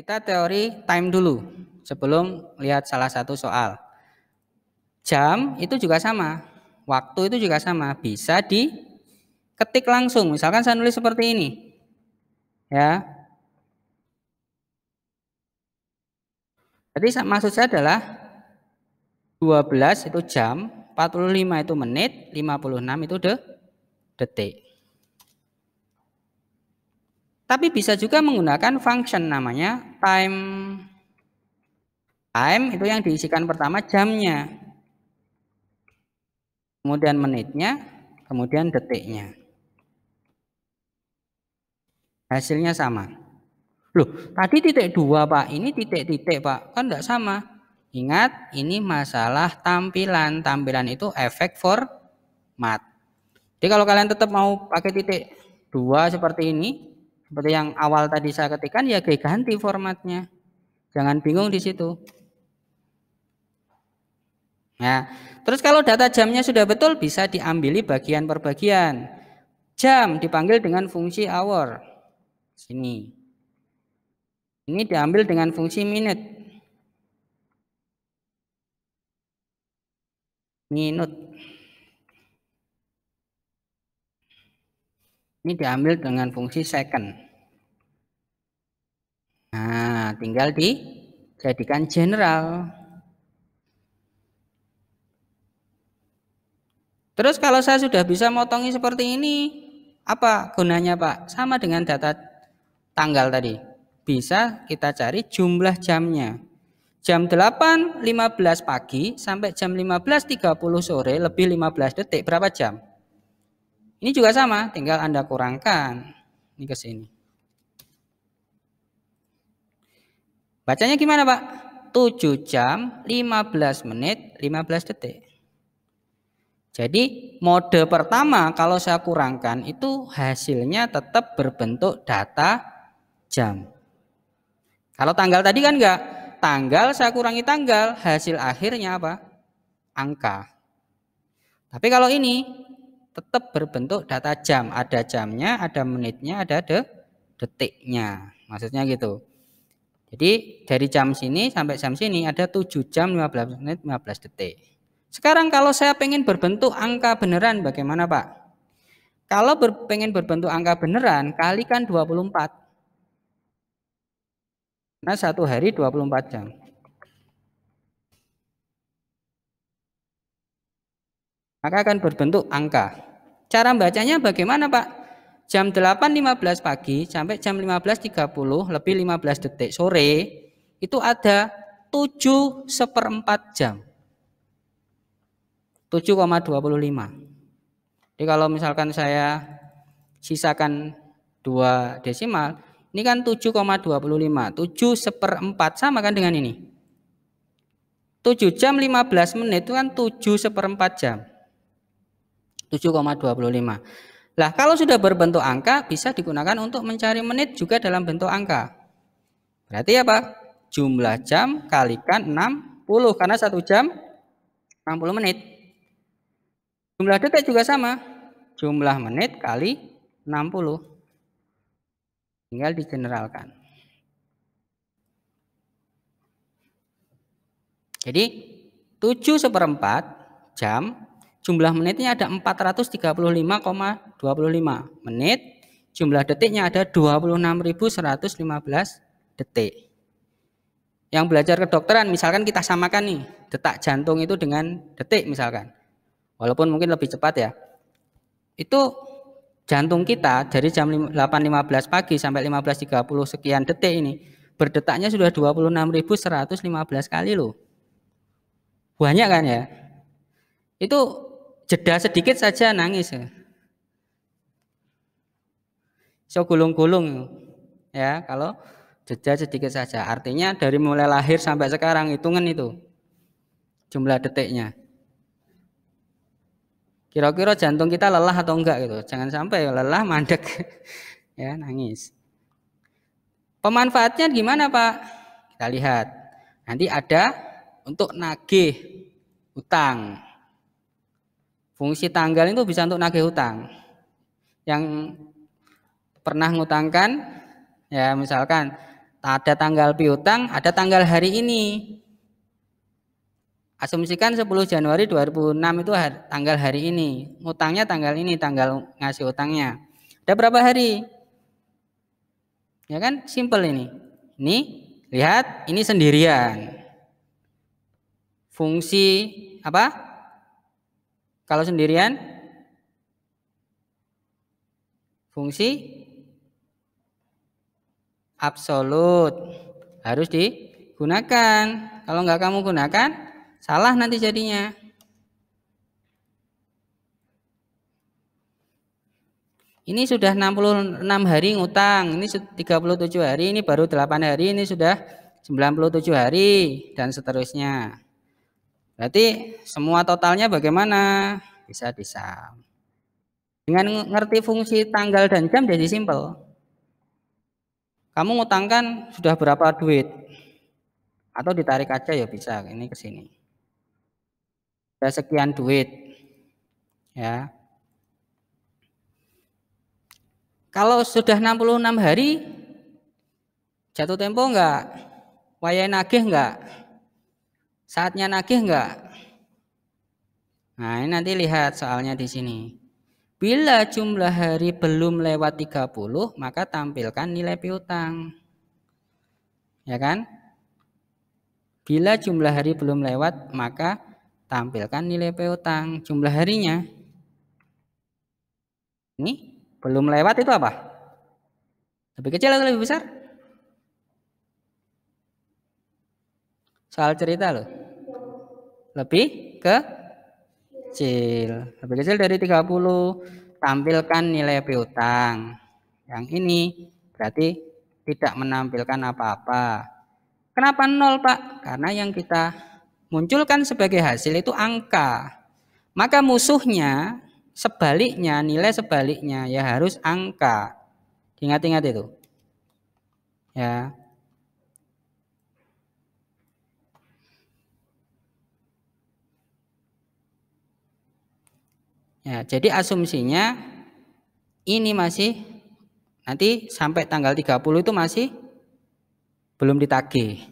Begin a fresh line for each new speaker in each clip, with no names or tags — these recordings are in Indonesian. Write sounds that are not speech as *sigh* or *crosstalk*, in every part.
kita teori time dulu sebelum lihat salah satu soal. Jam itu juga sama, waktu itu juga sama, bisa diketik langsung. Misalkan saya nulis seperti ini. Ya. Jadi maksud saya adalah 12 itu jam, 45 itu menit, 56 itu de detik. Tapi bisa juga menggunakan function namanya time. Time itu yang diisikan pertama jamnya. Kemudian menitnya, kemudian detiknya. Hasilnya sama. Loh, tadi titik dua Pak, ini titik-titik Pak, kan enggak sama. Ingat, ini masalah tampilan. Tampilan itu efek format. Jadi kalau kalian tetap mau pakai titik dua seperti ini, seperti yang awal tadi saya ketikkan ya ganti formatnya. Jangan bingung di situ. Nah, terus kalau data jamnya sudah betul bisa diambili bagian per bagian. Jam dipanggil dengan fungsi hour. Sini. Ini diambil dengan fungsi minute. Minute. Ini diambil dengan fungsi second. Nah, tinggal dijadikan general. Terus kalau saya sudah bisa motongi seperti ini, apa gunanya Pak? Sama dengan data tanggal tadi. Bisa kita cari jumlah jamnya. Jam 8.15 pagi sampai jam 15.30 sore lebih 15 detik berapa jam? Ini juga sama, tinggal Anda kurangkan ini ke sini. Bacanya gimana Pak? 7 jam 15 menit 15 detik. Jadi mode pertama kalau saya kurangkan itu hasilnya tetap berbentuk data jam. Kalau tanggal tadi kan enggak, tanggal saya kurangi tanggal, hasil akhirnya apa? Angka. Tapi kalau ini tetap berbentuk data jam. Ada jamnya, ada menitnya, ada de detiknya. Maksudnya gitu. Jadi dari jam sini sampai jam sini ada 7 jam 15 menit 15 detik. Sekarang kalau saya pengen berbentuk angka beneran bagaimana Pak? Kalau ber, pengen berbentuk angka beneran kalikan 24. Nah satu hari 24 jam. Maka akan berbentuk angka. Cara bacanya bagaimana Pak? Jam 8.15 pagi sampai jam 15.30 lebih 15 detik sore itu ada 7 seperempat jam. 7,25. Jadi kalau misalkan saya sisakan dua desimal, ini kan 7,25. 7 seperempat sama kan dengan ini. 7 jam 15 menit itu kan 7 seperempat jam. 7,25. Lah kalau sudah berbentuk angka bisa digunakan untuk mencari menit juga dalam bentuk angka. Berarti apa? Jumlah jam kalikan 60 karena satu jam 60 menit. Jumlah detik juga sama. Jumlah menit kali 60. Tinggal digeneralkan. Jadi 7 seperempat jam Jumlah menitnya ada 435,25 menit. Jumlah detiknya ada 26.115 detik. Yang belajar kedokteran misalkan kita samakan nih detak jantung itu dengan detik misalkan. Walaupun mungkin lebih cepat ya. Itu jantung kita dari jam 8.15 pagi sampai 15.30 sekian detik ini berdetaknya sudah 26.115 kali loh. Banyak kan ya? Itu jeda sedikit saja nangis ya. So gulung-gulung ya kalau jeda sedikit saja. Artinya dari mulai lahir sampai sekarang hitungan itu jumlah detiknya. Kira-kira jantung kita lelah atau enggak gitu. Jangan sampai lelah mandek *laughs* ya nangis. Pemanfaatnya gimana Pak? Kita lihat. Nanti ada untuk nagih utang. Fungsi tanggal itu bisa untuk nagih hutang. Yang pernah ngutangkan ya misalkan Ada tanggal piutang, ada tanggal hari ini. Asumsikan 10 Januari 2006 itu hari, tanggal hari ini. Utangnya tanggal ini, tanggal ngasih utangnya. Ada berapa hari? Ya kan? Simple ini. Ini lihat, ini sendirian. Fungsi apa? Kalau sendirian fungsi absolut harus digunakan. Kalau nggak kamu gunakan, salah nanti jadinya. Ini sudah 66 hari ngutang, ini 37 hari, ini baru 8 hari, ini sudah 97 hari, dan seterusnya. Berarti semua totalnya bagaimana? Bisa disam. Dengan ngerti fungsi tanggal dan jam jadi simpel. Kamu ngutangkan sudah berapa duit? Atau ditarik aja ya bisa, ini ke sini. Sudah sekian duit. Ya. Kalau sudah 66 hari jatuh tempo enggak? Wayai nagih enggak? Saatnya nagih enggak? Nah, ini nanti lihat soalnya di sini. Bila jumlah hari belum lewat 30, maka tampilkan nilai piutang. Ya kan? Bila jumlah hari belum lewat, maka tampilkan nilai piutang. Jumlah harinya. Ini belum lewat itu apa? Lebih kecil atau lebih besar? Soal cerita loh. Lebih ke kecil. Lebih kecil dari 30. Tampilkan nilai piutang. Yang ini berarti tidak menampilkan apa-apa. Kenapa nol Pak? Karena yang kita munculkan sebagai hasil itu angka. Maka musuhnya Sebaliknya, nilai sebaliknya ya harus angka. Ingat-ingat itu. Ya. Ya, jadi asumsinya ini masih nanti sampai tanggal 30 itu masih belum ditagih.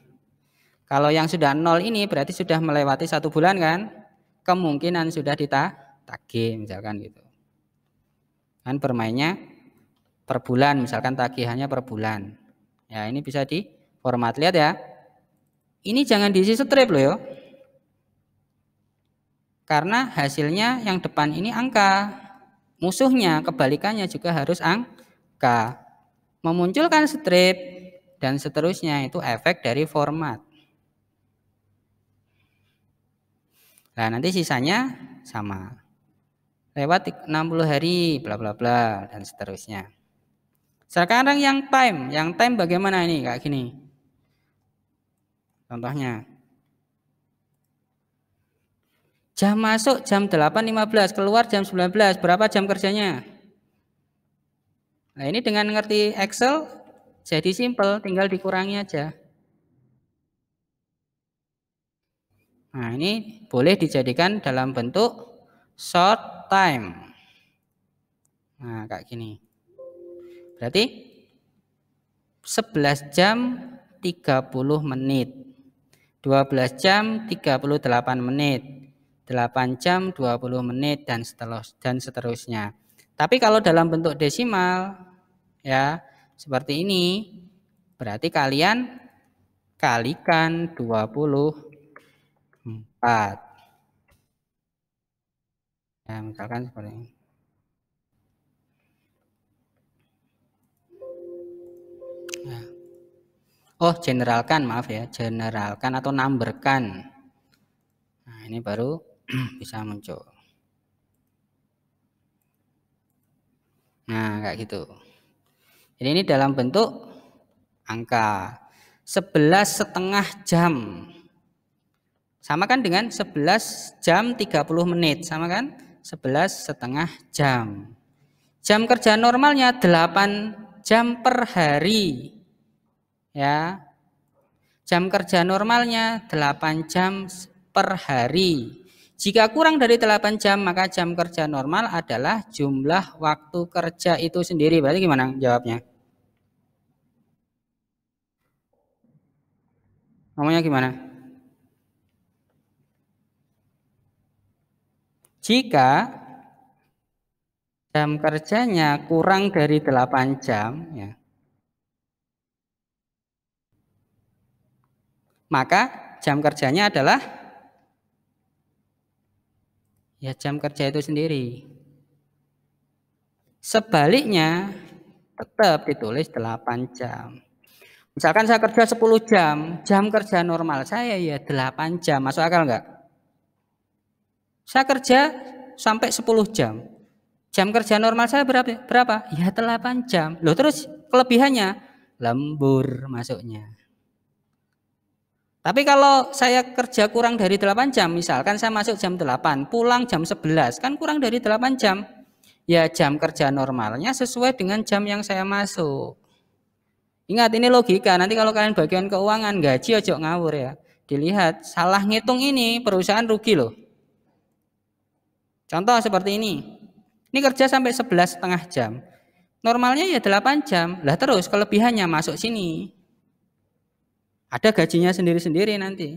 Kalau yang sudah nol ini berarti sudah melewati satu bulan kan? Kemungkinan sudah ditagih tagih misalkan gitu. Kan bermainnya per bulan misalkan tagihannya per bulan. Ya ini bisa di format lihat ya. Ini jangan diisi strip loh ya. Karena hasilnya yang depan ini angka. Musuhnya kebalikannya juga harus angka. Memunculkan strip dan seterusnya itu efek dari format. Nah, nanti sisanya sama lewat 60 hari bla bla bla dan seterusnya. Sekarang yang time, yang time bagaimana ini kayak gini? Contohnya. Jam masuk jam 8.15, keluar jam 19. Berapa jam kerjanya? Nah, ini dengan ngerti Excel jadi simple, tinggal dikurangi aja. Nah, ini boleh dijadikan dalam bentuk short time. Nah, kayak gini. Berarti 11 jam 30 menit. 12 jam 38 menit. 8 jam 20 menit dan seterus, dan seterusnya. Tapi kalau dalam bentuk desimal ya seperti ini berarti kalian kalikan 24 ya misalkan seperti ini ya. oh generalkan maaf ya generalkan atau numberkan nah ini baru *clears throat* bisa muncul nah kayak gitu jadi ini dalam bentuk angka sebelas setengah jam sama kan dengan 11 jam 30 menit sama kan 11 setengah jam. Jam kerja normalnya 8 jam per hari. Ya. Jam kerja normalnya 8 jam per hari. Jika kurang dari 8 jam maka jam kerja normal adalah jumlah waktu kerja itu sendiri. Berarti gimana jawabnya? Ngomongnya gimana? Jika jam kerjanya kurang dari 8 jam ya. Maka jam kerjanya adalah ya jam kerja itu sendiri. Sebaliknya tetap ditulis 8 jam. Misalkan saya kerja 10 jam, jam kerja normal saya ya 8 jam. Masuk akal enggak? Saya kerja sampai 10 jam. Jam kerja normal saya berapa? Berapa? Ya 8 jam. Loh terus kelebihannya lembur masuknya. Tapi kalau saya kerja kurang dari 8 jam, misalkan saya masuk jam 8, pulang jam 11, kan kurang dari 8 jam. Ya jam kerja normalnya sesuai dengan jam yang saya masuk. Ingat ini logika, nanti kalau kalian bagian keuangan gaji ojo ngawur ya. Dilihat, salah ngitung ini perusahaan rugi loh. Contoh seperti ini. Ini kerja sampai 11 setengah jam. Normalnya ya 8 jam. Lah terus kelebihannya masuk sini. Ada gajinya sendiri-sendiri nanti.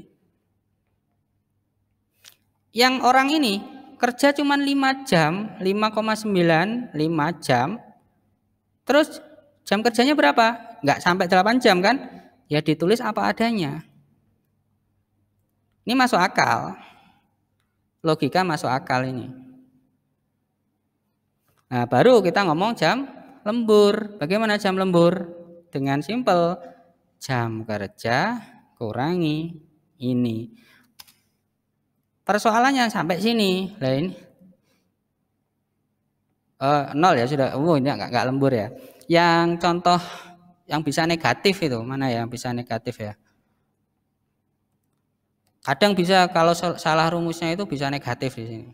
Yang orang ini kerja cuma 5 jam, 5,9, 5 jam. Terus jam kerjanya berapa? Enggak sampai 8 jam kan? Ya ditulis apa adanya. Ini masuk akal. Logika masuk akal ini. Nah, baru kita ngomong jam lembur. Bagaimana jam lembur? Dengan simpel jam kerja kurangi ini. Persoalannya sampai sini, lain uh, nol ya sudah. Oh ini nggak nggak lembur ya. Yang contoh yang bisa negatif itu mana ya? Yang bisa negatif ya? Kadang bisa kalau salah rumusnya itu bisa negatif di sini.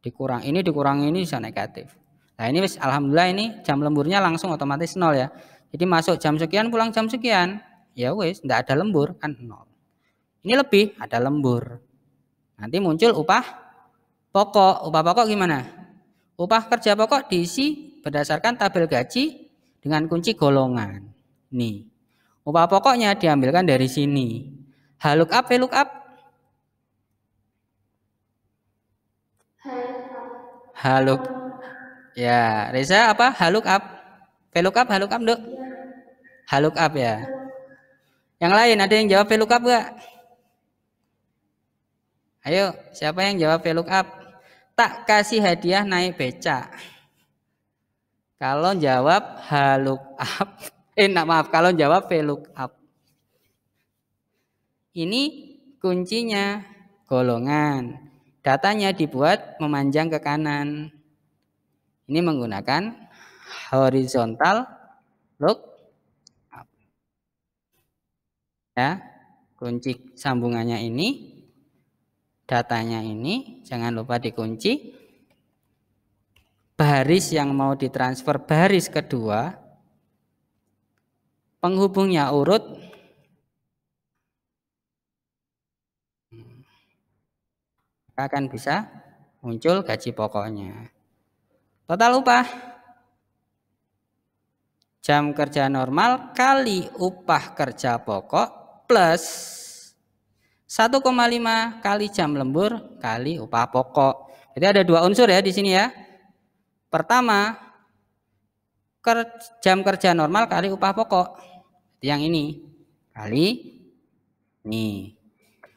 Dikurang ini dikurang ini bisa negatif. Nah ini alhamdulillah ini jam lemburnya langsung otomatis nol ya. Jadi masuk jam sekian pulang jam sekian ya wes tidak ada lembur kan nol. Ini lebih ada lembur. Nanti muncul upah pokok. Upah pokok gimana? Upah kerja pokok diisi berdasarkan tabel gaji dengan kunci golongan. Nih. Upah pokoknya diambilkan dari sini. H lookup, V lookup. H look. Ya, Reza apa? H lookup. V lookup, H lookup, Dok. H lookup ya. Yang lain ada yang jawab VLOOKUP gak? Ayo, siapa yang jawab VLOOKUP? Tak kasih hadiah naik beca. Kalau jawab HLOOKUP, *laughs* eh maaf, kalau jawab VLOOKUP. Ini kuncinya golongan. Datanya dibuat memanjang ke kanan. Ini menggunakan horizontal look ya kunci sambungannya ini datanya ini jangan lupa dikunci. Baris yang mau ditransfer baris kedua. Penghubungnya urut. Akan bisa muncul gaji pokoknya. Total upah. Jam kerja normal kali upah kerja pokok plus 1,5 kali jam lembur kali upah pokok. Jadi ada dua unsur ya di sini ya. Pertama, jam kerja normal kali upah pokok. Yang ini kali ini.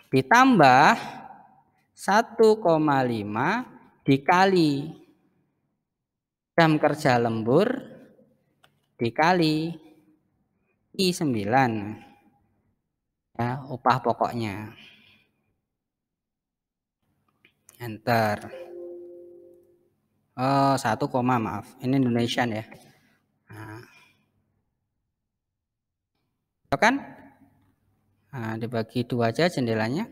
Ditambah 1,5 dikali jam kerja lembur dikali I9 ya, upah pokoknya. Enter. Oh, satu koma maaf. Ini Indonesian ya. Nah. kan? Nah, dibagi dua aja jendelanya.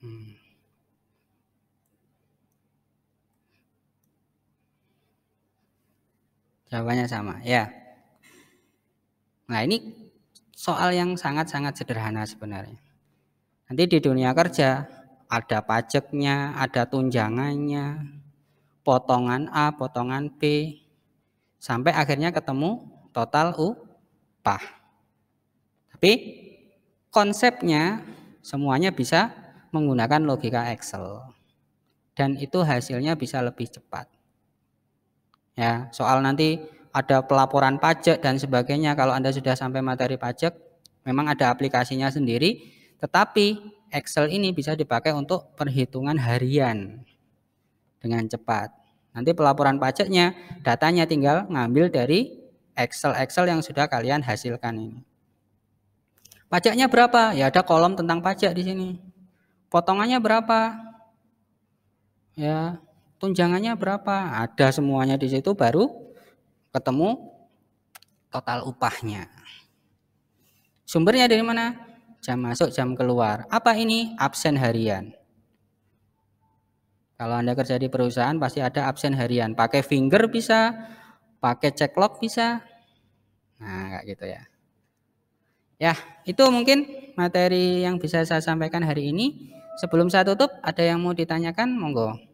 Hmm. Jawabannya sama, ya. Nah ini soal yang sangat-sangat sederhana sebenarnya. Nanti di dunia kerja ada pajaknya, ada tunjangannya, potongan A, potongan B, sampai akhirnya ketemu total upah. Tapi konsepnya semuanya bisa menggunakan logika Excel. Dan itu hasilnya bisa lebih cepat. Ya, soal nanti ada pelaporan pajak dan sebagainya kalau Anda sudah sampai materi pajak memang ada aplikasinya sendiri tetapi Excel ini bisa dipakai untuk perhitungan harian dengan cepat. Nanti pelaporan pajaknya, datanya tinggal ngambil dari Excel-Excel yang sudah kalian hasilkan ini. Pajaknya berapa? Ya ada kolom tentang pajak di sini. Potongannya berapa? Ya, tunjangannya berapa? Ada semuanya di situ baru ketemu total upahnya. Sumbernya dari mana? Jam masuk, jam keluar. Apa ini? Absen harian. Kalau Anda kerja di perusahaan pasti ada absen harian. Pakai finger bisa, pakai check log bisa. Nah, kayak gitu ya. Ya, itu mungkin materi yang bisa saya sampaikan hari ini. Sebelum saya tutup, ada yang mau ditanyakan? Monggo.